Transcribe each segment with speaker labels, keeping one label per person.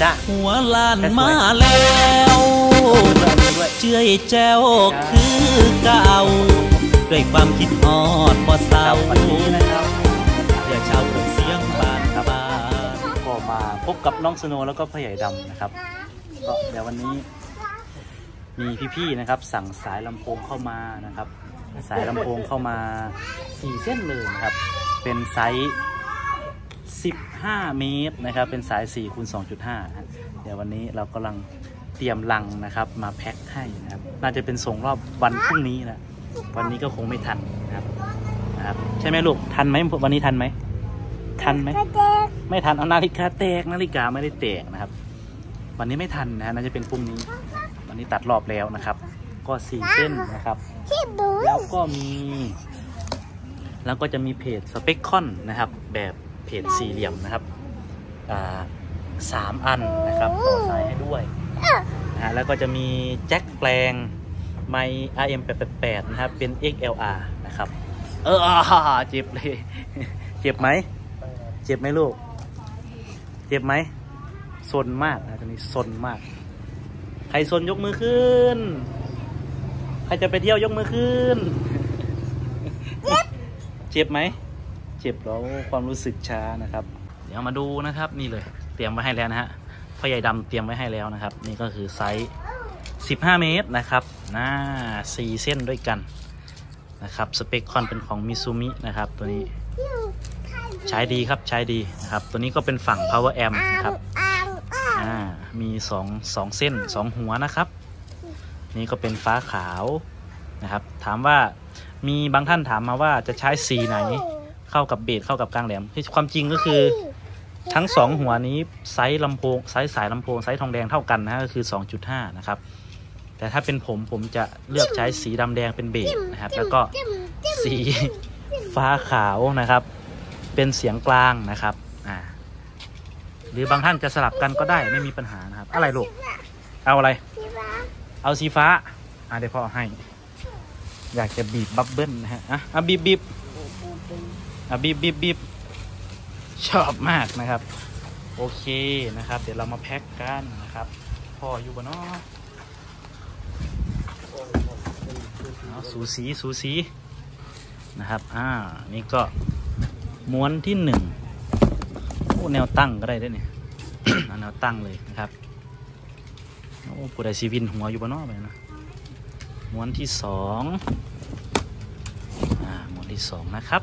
Speaker 1: จ้ะ
Speaker 2: หัวลานมาแล้วเจื่อยแจ้วคือเก่า ด้วยความคิดฮอดบ่เศร้า
Speaker 1: วันนี้นะครับ
Speaker 2: เพื่อชาวเมืองเสียงบ้านบ้าน
Speaker 1: ก็มาพบกับน้องสโนว์แล้วก็พ่อใหญ่ดำนะครับก็เดี๋ยววันนี้ มีพี่ๆนะครับ สั่งสายลำโพงเข้ามานะครับ สายลำโพงเข้ามาสี่เส้นเลยนะครับ เป็นไซส์ 15 เมตรนะครับ เป็นสาย4คูณ2.5ฮะเดี๋ยววันนี้เรากำลังเตรียมลังนะครับ มาแพ็คให้นะครับ น่าจะเป็นส่งรอบวันพรุ่งนี้นะวันนี้ก็คงไม่ทันนะครับนะครับ ใช่ไหมลูก ทันไหมวันนี้ทันไหม ทันไหม ไม่ทัน เอานาฬิกาแตก นาฬิกาไม่ได้แตกนะครับ วันนี้ไม่ทันนะฮะน่าจะเป็นพรุ่งนี้ วันนี้ตัดรอบแล้วนะครับ ก็สี่เส้นนะครับ แล้วก็มี แล้วก็จะมีเพจสเปคคอนนะครับ แบบ เพจสี่เหลี่ยมนะครับสามอันนะครับต่อสายให้ด้วยนะฮะแล้วก็จะมีแจ็คแปลงไม RM 888นะครับเป็น XLR นะครับ เออเจ็บเลย เจ็บไหม เจ็บไหมลูก เจ็บไหมซนมากนะตอนนี้ซนมาก ใครซนยกมือขึ้น ใครจะไปเที่ยวยกมือขึ้น เจ็บไหม เจ็บแล้วความรู้สึกช้านะครับ เดี๋ยวมาดูนะครับนี่เลยเตรียมไว้ให้แล้วนะฮะพ่อใหญ่ดำเตรียมไว้ให้แล้วนะครับ นี่ก็คือไซส์ 15 เมตรนะครับหน้าสี่เส้นด้วยกันนะครับสเปคคอนเป็นของมิซูมินะครับตัวนี้ใช้ดีครับใช้ดีนะครับ ตัวนี้ก็เป็นฝั่ง power amp นะครับมีสองสองเส้นสองหัวนะครับ นี่ก็เป็นฟ้าขาวนะครับ ถามว่ามีบางท่านถามมาว่าจะใช้สีไหน เข้ากับเบสเข้ากับกลางแหลมที่ความจริงก็คือ ทั้งสองหัวนี้ไซส์ลำโพงไซส์สายลำโพงไซส์ทองแดงเท่ากันนะฮะก็คือ 2.5 นะครับ แต่ถ้าเป็นผมผมจะเลือกใช้สีดำแดงเป็นเบสนะครับ แล้วก็สีฟ้าขาวนะครับ เป็นเสียงกลางนะครับอ่าหรือบางท่านจะสลับกันก็ได้ไม่มีปัญหานะครับ อะไรลูกเอาอะไร เอาสีฟ้าอ่าเดี๋ยวพ่อให้ อยากจะบีบบับเบิ้ลนะฮะอะอะบีบบีบ อะบีบบีบบีบชอบมากนะครับ โอเคนะครับ เดี๋ยวเรามาแพ็คกันนะครับพ่ออยู่บนนอสูสีสูสีนะครับ อ่า นี่ก็ม้วนที่หนึ่งโอ้แนวตั้งก็ได้ด้วยเนี่ยแนวตั้งเลยนะครับโอ้ผู้ใดชีวินหัวอยู่บนนอกไปนะม้วนที่สองอ่าม้วนที่สองนะครับ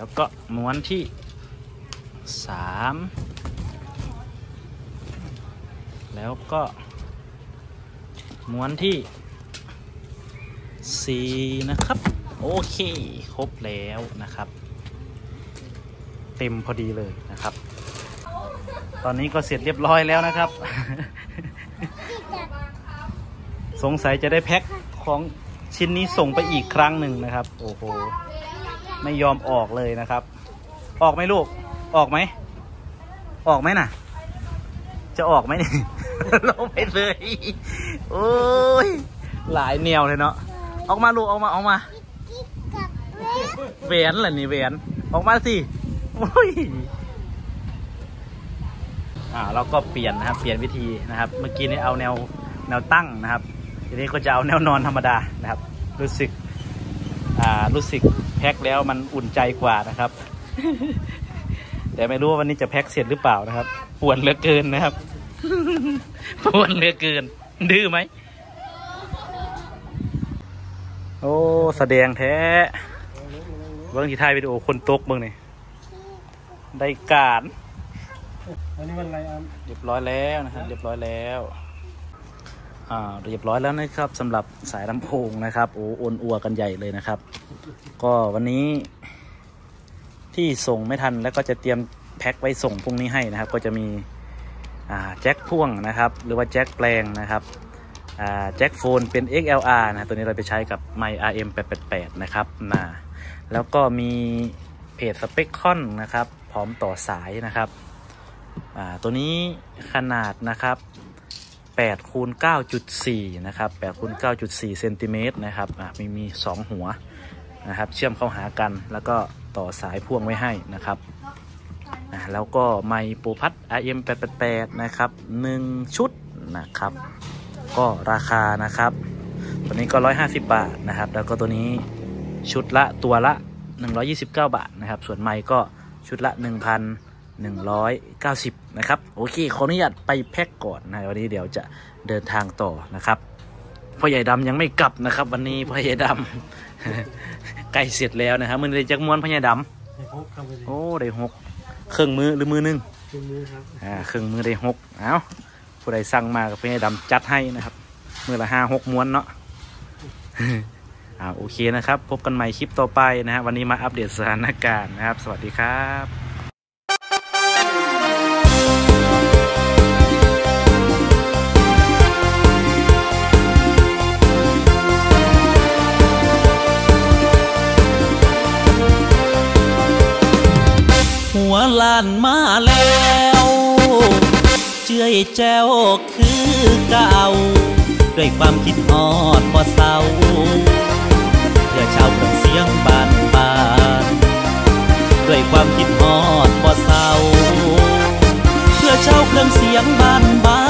Speaker 1: แล้วก็ม้วนที่สามแล้วก็ม้วนที่สี่นะครับ โอเค ครบแล้วนะครับ เต็มพอดีเลยนะครับ ตอนนี้ก็เสร็จเรียบร้อยแล้วนะครับ สงสัยจะได้แพ็คของชิ้นนี้ส่งไปอีกครั้งหนึ่งนะครับ โอ้โห ไม่ยอมออกเลยนะครับ ออกไหมลูก ออกไหม ออกไหมน่ะ จะออกไหมเนี่ยลงไปเลย โอ้ย หลายแนวเลยเนาะ ออกมาลูก ออกมา ออกมาแหวนแหละนี่แหวนออกมาสิโอ้ยอ่าเราก็เปลี่ยนนะครับ เปลี่ยนวิธีนะครับ เมื่อกี้นี้เอาแนวแนวตั้งนะครับ ทีนี้ก็จะเอาแนวนอนธรรมดานะครับ รู้สึก รู้สึกแพ็คแล้วมันอุ่นใจกว่านะครับ แต่ไม่รู้ว่าวันนี้จะแพ็คเสร็จหรือเปล่านะครับ ปวดเหลือเกินนะครับ ปวดเหลือเกิน ดื้อไหม โอ้ แสดงแท้เบิ้งที่ถ่ายวิดีโอคนตกเบิ้งนี่ได้การ
Speaker 3: วันนี้วันอะไรอะ
Speaker 1: เรียบร้อยแล้วนะครับ เรียบร้อยแล้วอ่า เรียบร้อยแล้วนะครับสำหรับสายลำโพงนะครับโอ้โอนอัวกันใหญ่เลยนะครับ ก็วันนี้ที่ส่งไม่ทันแล้วก็จะเตรียมแพ็คไว้ส่งพรุ่งนี้ให้นะครับ ก็จะมีอ่าแจ็คพ่วงนะครับ หรือว่าแจ็คแปลงนะครับอ่าแจ็คโฟนเป็น XLR นะตัวนี้เราไปใช้กับไม RM 888นะครับนะแล้วก็มีเพจสเปคคอนนะครับ พร้อมต่อสายนะครับอ่าตัวนี้ขนาดนะครับ 8คูณ9.4นะครับ8คูณ9.4เซนติเมตรนะครับอ่ามีมี 2 หัวนะครับ เชื่อมเข้าหากันแล้วก็ต่อสายพ่วงไว้ให้นะครับอ่าแล้วก็ไมโปรพัด RM 888 นะครับ 1 ชุดนะครับ ก็ราคานะครับ ตัวนี้ก็ 150 บาทนะครับ แล้วก็ตัวนี้ชุดละตัวละ 129 บาทนะครับ ส่วนไมก็ชุดละ 1,190 นะครับ โอเค ขออนุญาตไปแพ็กก่อนนะวันนี้เดี๋ยวจะเดินทางต่อนะครับพ่อใหญ่ดำยังไม่กลับนะครับ วันนี้พ่อใหญ่ดำใกล้เสร็จแล้วนะครับมือได้จักม้วนพ่อใหญ่ดำ
Speaker 3: ให้พกเข้าไปเลย
Speaker 1: โอ้ได้หกเครื่องมือหรือมือหนึง
Speaker 3: เป็นมือครับ
Speaker 1: อ่าเครื่องมือได้หกเอาผู้ใดสั่งมากับพี่ดำจัดให้นะครับมือละห้าหกม้วนเนาะอ่าโอเคนะครับ พบกันใหม่คลิปต่อไปนะฮะวันนี้มาอัปเดตสถานการณ์นะครับ สวัสดีครับ
Speaker 2: ลานมาแล้วเจื่อยแจ้วคือเก่า ด้วยความคิดฮอดบ่เศร้าเพื่อชาวเครื่องเสียงบานบานด้วยความคิดฮอดบ่เศร้าเพื่อชาวเครื่องเสียงบานบาน